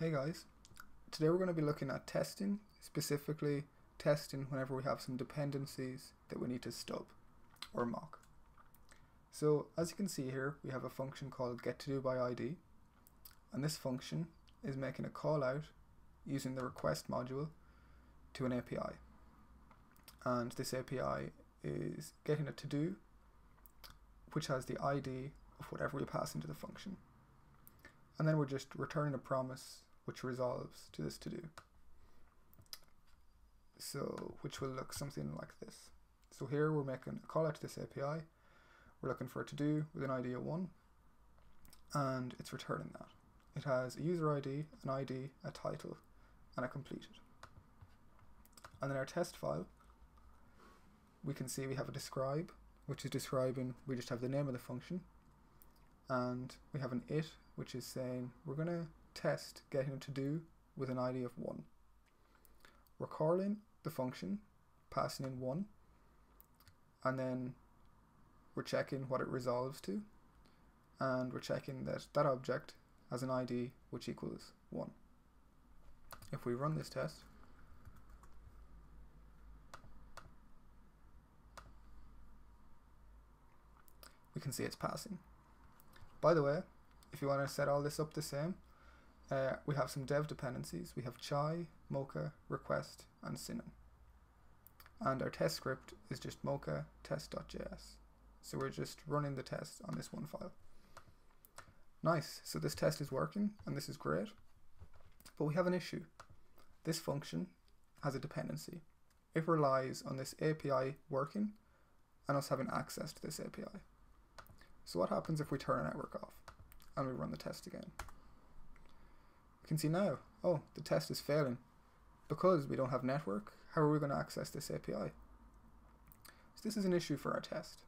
Hey guys, today we're going to be looking at testing, specifically testing whenever we have some dependencies that we need to stub or mock. So as you can see here, we have a function called getToDoById, and this function is making a call out using the request module to an API. And this API is getting a to do, which has the ID of whatever we pass into the function. And then we're just returning a promise which resolves to this to do. So, which will look something like this. So here we're making a call out to this API. We're looking for a to do with an ID of one, and it's returning that. It has a user ID, an ID, a title, and a completed. And in our test file, we can see we have a describe, which is describing, we just have the name of the function, and we have an it, which is saying we're going to test getting to do with an ID of 1. We're calling the function, passing in 1, and then we're checking what it resolves to, and we're checking that that object has an ID which equals 1. If we run this test, we can see it's passing. By the way, if you want to set all this up the same, uh, we have some dev dependencies. We have chai, mocha, request, and Sinon. And our test script is just mocha test.js. So we're just running the test on this one file. Nice, so this test is working, and this is great. But we have an issue. This function has a dependency. It relies on this API working and us having access to this API. So what happens if we turn our network off and we run the test again? Can see now, oh, the test is failing. Because we don't have network, how are we going to access this API? So this is an issue for our test.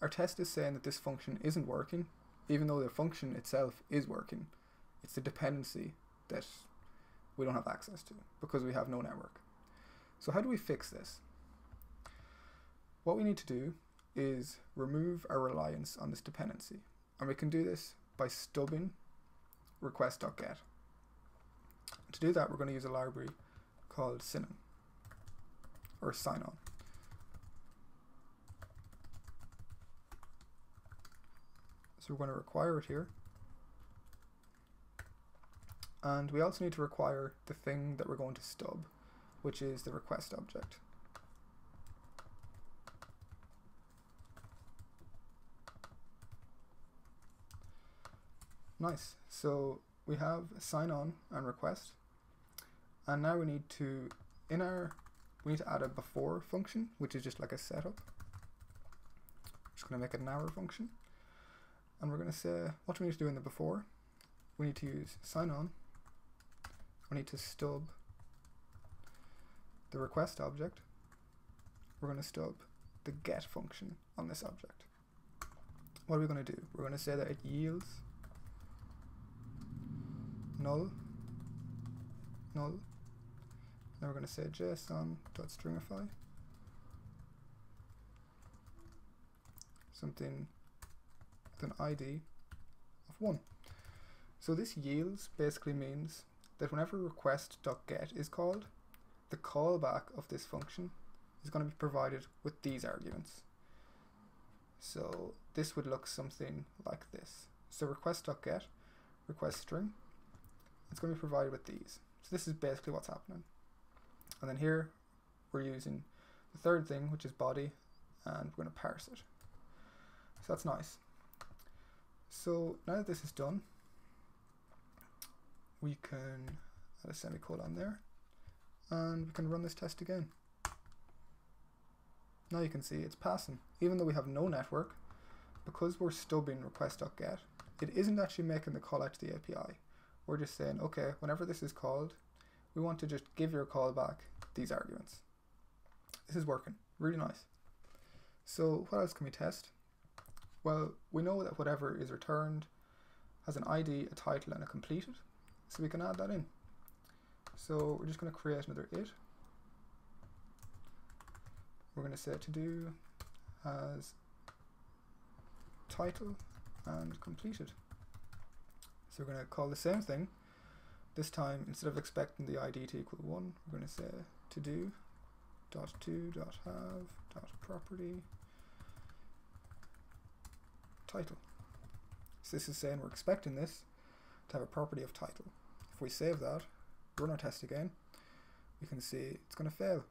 Our test is saying that this function isn't working, even though the function itself is working. It's the dependency that we don't have access to because we have no network. So how do we fix this? What we need to do is remove our reliance on this dependency. And we can do this by stubbing request.get. To do that, we're going to use a library called Sinon or sign on. So we're going to require it here. And we also need to require the thing that we're going to stub, which is the request object. Nice. So we have Sinon and request. And now we need to, in our, we need to add a before function, which is just like a setup. Just going to make it an arrow function. And we're going to say, what do we need to do in the before? We need to use Sinon. We need to stub the request object. We're going to stub the get function on this object. What are we going to do? We're going to say that it yields null, null. Then we're going to say json.stringify something with an ID of 1. So this yields basically means that whenever request.get is called, the callback of this function is going to be provided with these arguments. So this would look something like this. So request.get, request string, it's going to be provided with these. So this is basically what's happening. And then here we're using the third thing, which is body, and we're going to parse it. So that's nice. So now that this is done, we can add a semicolon there, and we can run this test again. Now you can see it's passing. Even though we have no network, because we're stubbing request.get, it isn't actually making the call out to the API we're just saying, okay, whenever this is called, we want to just give your callback these arguments. This is working, really nice. So what else can we test? Well, we know that whatever is returned has an ID, a title, and a completed. So we can add that in. So we're just going to create another it. We're going to say to do has title and completed. So we're going to call the same thing, This time, instead of expecting the ID to equal 1, we're going to say to do dot to dot have dot property title. So this is saying we're expecting this to have a property of title. If we save that, run our test again, we can see it's going to fail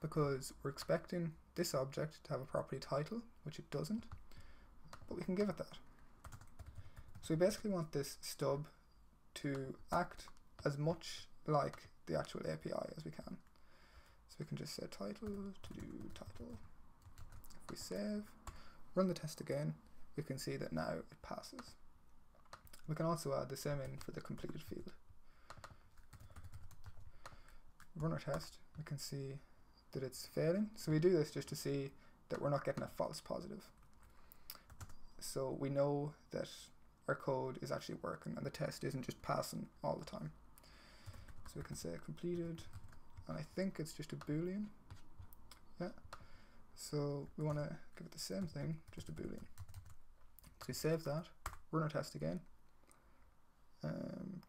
because we're expecting this object to have a property title, which it doesn't, but we can give it that. So we basically want this stub to act as much like the actual API as we can. So we can just say title to do title. If we save, run the test again, we can see that now it passes. We can also add the same in for the completed field. Run our test, we can see that it's failing. So we do this just to see that we're not getting a false positive. So we know that our code is actually working and the test isn't just passing all the time. So we can say completed and I think it's just a boolean. Yeah. So we want to give it the same thing, just a boolean. So we save that, run our test again. Um,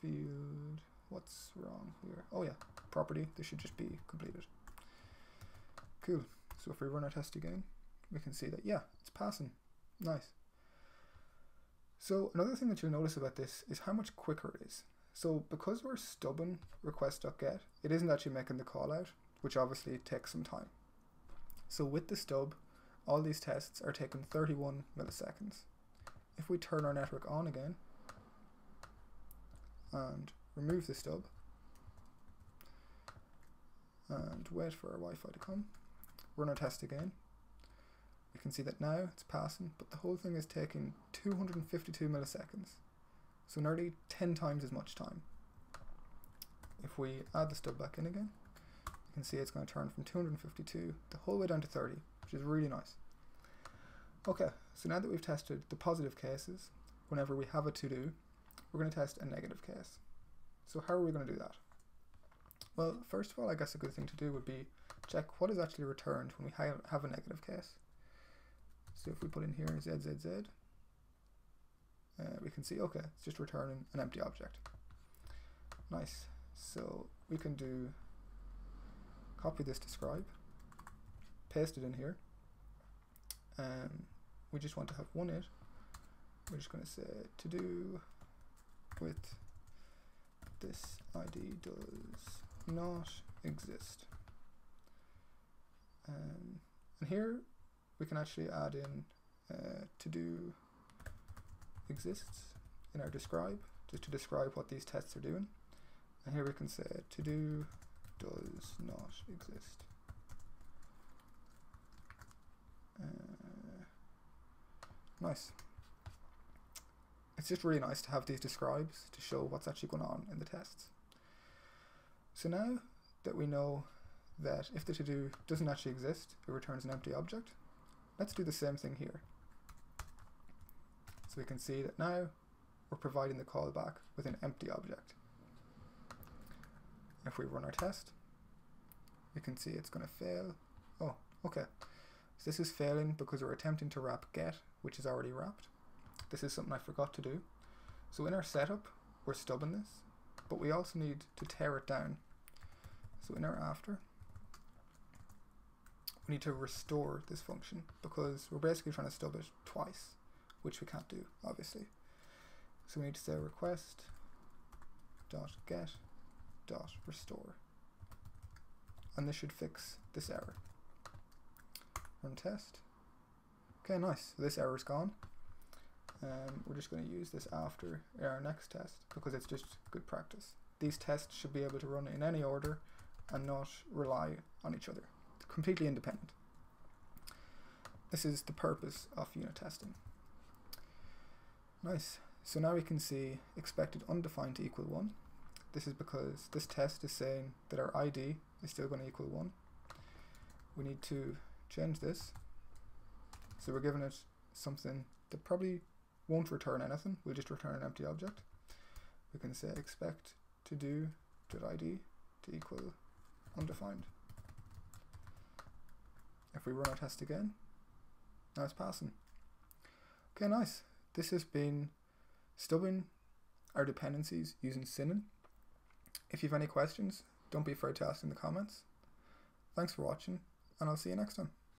field, what's wrong here? Oh yeah, property, this should just be completed. Cool. So if we run our test again, we can see that, yeah, it's passing. Nice. So another thing that you'll notice about this is how much quicker it is. So because we're stubbing request.get, it isn't actually making the call out, which obviously takes some time. So with the stub, all these tests are taking 31 milliseconds. If we turn our network on again and remove the stub and wait for our Wi-Fi to come, run our test again, can see that now it's passing, but the whole thing is taking 252 milliseconds. So nearly 10 times as much time. If we add the stub back in again, you can see it's going to turn from 252 the whole way down to 30, which is really nice. Okay, so now that we've tested the positive cases, whenever we have a to-do, we're going to test a negative case. So how are we going to do that? Well, first of all, I guess a good thing to do would be check what is actually returned when we have a negative case. So if we put in here ZZZ, uh, we can see, okay, it's just returning an empty object. Nice. So we can do copy this describe, paste it in here. Um, we just want to have one it. We're just going to say to do with this ID does not exist. Um, and here we can actually add in uh, to do exists in our describe just to describe what these tests are doing. And here we can say to do does not exist. Uh, nice. It's just really nice to have these describes to show what's actually going on in the tests. So now that we know that if the to-do doesn't actually exist it returns an empty object Let's do the same thing here. So we can see that now we're providing the callback with an empty object. If we run our test, we can see it's going to fail. Oh, okay. So this is failing because we're attempting to wrap get, which is already wrapped. This is something I forgot to do. So in our setup, we're stubbing this, but we also need to tear it down. So in our after, we need to restore this function because we're basically trying to stub it twice, which we can't do, obviously. So we need to say request dot get dot restore. And this should fix this error. Run test. Okay, nice. This error is gone. Um, we're just going to use this after our next test because it's just good practice. These tests should be able to run in any order and not rely on each other completely independent. This is the purpose of unit testing. Nice. So now we can see expected undefined to equal 1. This is because this test is saying that our ID is still going to equal 1. We need to change this. So we're giving it something that probably won't return anything. We'll just return an empty object. We can say expect to do .id to equal undefined. If we run our test again, now it's passing. Okay, nice. This has been stubbing our dependencies using Sinon. If you have any questions, don't be afraid to ask in the comments. Thanks for watching, and I'll see you next time.